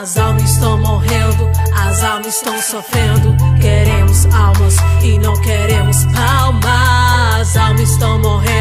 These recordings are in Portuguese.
As almas estão morrendo, as almas estão sofrendo. Queremos almas e não queremos palmas. As almas estão morrendo,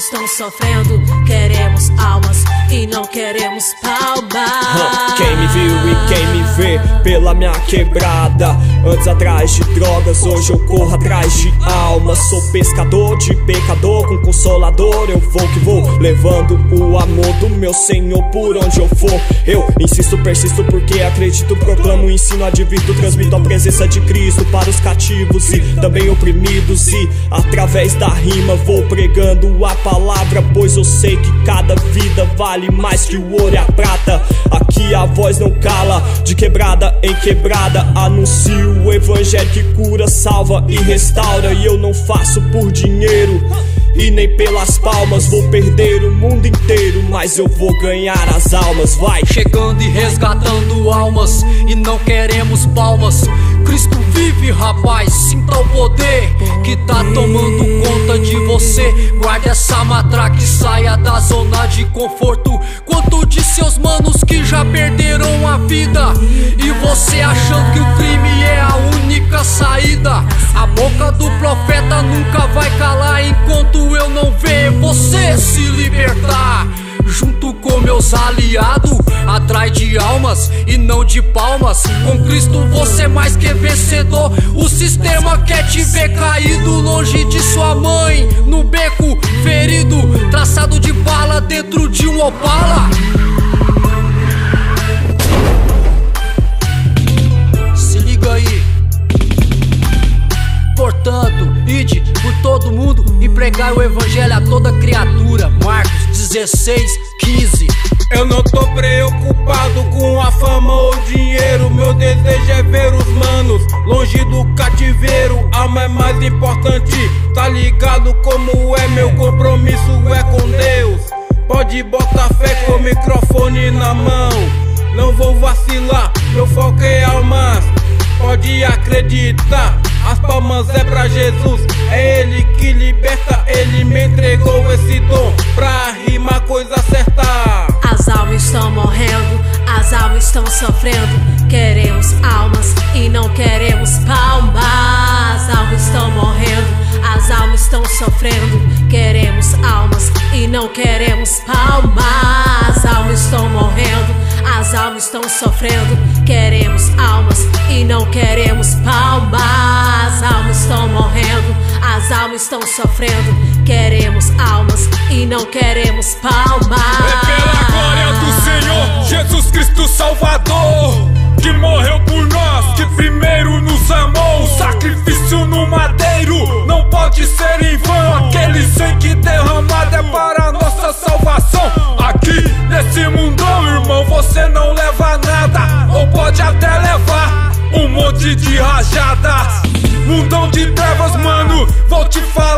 estão sofrendo. Queremos almas e não queremos palmas. Quem me viu e quem me vê pela minha quebrada. Antes atrás de drogas, hoje eu corro atrás de almas. Sou pescador de pecador, com consolador. Eu vou que vou, levando o amor do meu Senhor por onde eu for. Eu insisto, persisto porque acredito, proclamo, ensino, advirto, transmito a presença de Cristo para os cativos e também oprimidos. E através da rima vou pregando a palavra, pois eu sei que cada vida vale mais que o ouro e a prata. Aqui a voz não cala, de quebrada em quebrada. Anuncio o evangelho que cura, salva e restaura. E eu não faço por dinheiro e nem pelas palmas. Vou perder o mundo inteiro, mas eu vou ganhar as almas. Vai chegando e resgatando almas e não queremos palmas. Cristo vive, rapaz, sinta o poder que tá tomando conta de você. Guarde essa matraca e saia da zona de conforto. Quanto de seus manos que já perderam a vida e você achando que o crime é a única saída. A boca do profeta nunca vai calar enquanto eu não ver você se libertar junto com meus aliados, de almas e não de palmas. Com Cristo você é mais que vencedor. O sistema quer te ver caído longe de sua mãe, no beco ferido, traçado de bala dentro de um opala. Se liga aí. Portanto, ide por todo mundo e pregai o evangelho a toda criatura. Marcos 16, 15. Eu não tô preocupado com a fama ou dinheiro. Meu desejo é ver os manos longe do cativeiro. Alma é mais importante, tá ligado como é? Meu compromisso é com Deus. Pode botar fé com o microfone na mão. Não vou vacilar, meu foco é almas. Pode acreditar, as palmas é pra Jesus. É Ele que liberta, Ele me entregou esse dom pra rimar coisa certa. As almas estão morrendo, as almas estão sofrendo. Queremos almas e não queremos palmas. As almas estão morrendo, as almas estão sofrendo. Queremos almas e não queremos palmas. As almas estão morrendo, as almas estão sofrendo. Queremos almas e não queremos palmas. As almas estão morrendo, as almas estão sofrendo. Queremos almas e não queremos palmas. Cristo Salvador que morreu por nós, que primeiro nos amou. O sacrifício no madeiro não pode ser em vão. Aquele sangue derramado é para nossa salvação. Aqui nesse mundão, irmão, você não leva nada, ou pode até levar um monte de rajadas. Mundão de trevas, mano, vou te falar.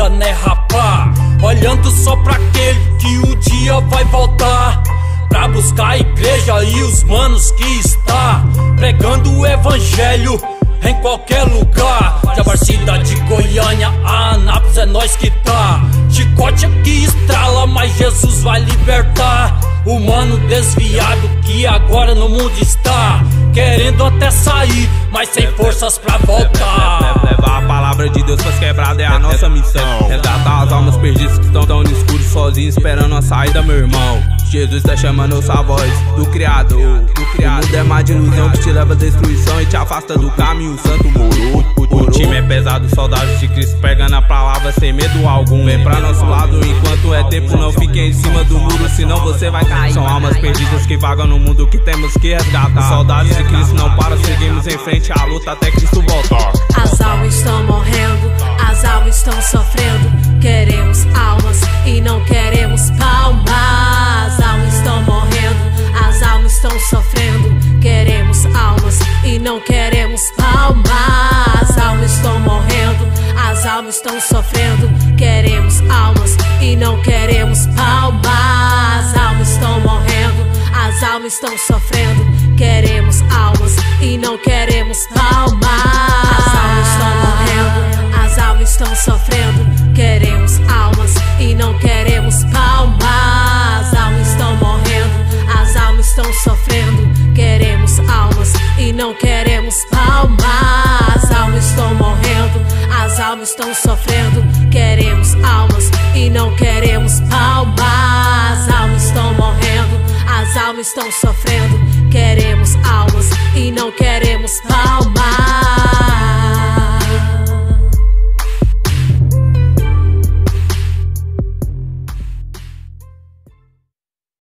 Erguida, né, rapá? Olhando só pra aquele que um dia vai voltar. Pra buscar a igreja e os manos que está pregando o evangelho em qualquer lugar. De Aparecida de Goiânia a Anápolis é nós que tá. Chicote aqui estrala, mas Jesus vai libertar. O mano desviado que agora no mundo está. Querendo até sair, mas sem forças pra voltar. Levar a palavra de Deus pras quebradas é a nossa missão. Resgatar as almas perdidas que estão tão no escuro sozinhos esperando a saída, meu irmão. Jesus tá chamando essa voz do Criador. Do Criador. O mundo é mais de ilusão que te leva à destruição e te afasta do caminho santo morou. O time é pesado, soldados de Cristo pegando a palavra sem medo algum. Vem pra nosso lado enquanto é tempo, não fique em cima do muro, senão você vai cair. São almas perdidas que vagam no mundo que temos que resgatar. Soldados de Cristo não param, seguimos em frente à luta até Cristo voltar. As almas estão morrendo, as almas estão sofrendo. Queremos almas e não queremos palmas. As almas estão morrendo, as almas estão sofrendo. Queremos almas e não queremos palmas. As almas estão morrendo, as almas estão sofrendo. Queremos almas e não queremos palmas. As almas estão morrendo, as almas estão sofrendo. Queremos almas e não queremos palmas sofrendo, as almas estão sofrendo. Queremos almas e não queremos palmas. As almas estão morrendo, as almas estão sofrendo. Queremos almas e não queremos palmas. As almas estão morrendo, as almas estão sofrendo. Queremos almas e não queremos palmas. As almas estão morrendo, as almas estão sofrendo. Queremos almas e